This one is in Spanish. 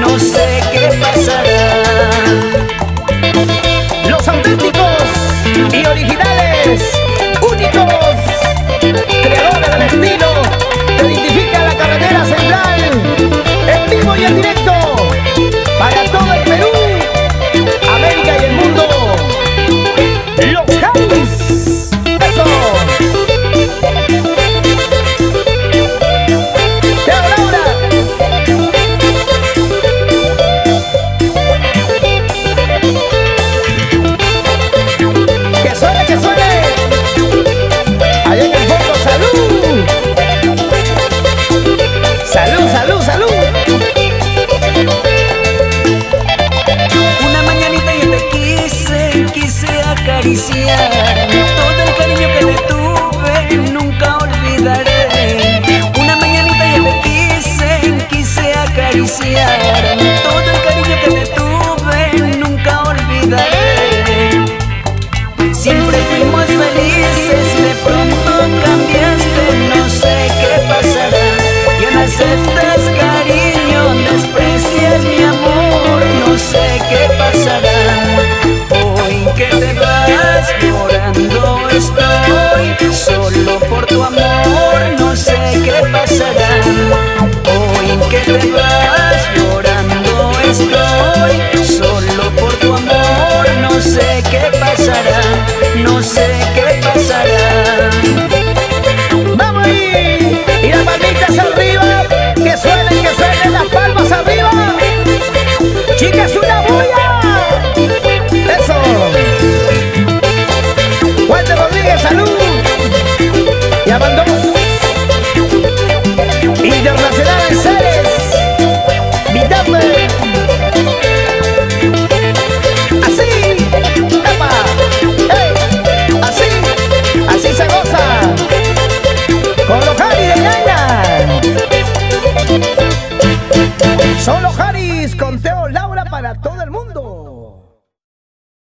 no sé qué pasará. Los auténticos y originales, únicos, creadores del estilo, que identifica la carretera central, en vivo y en directo. Thank.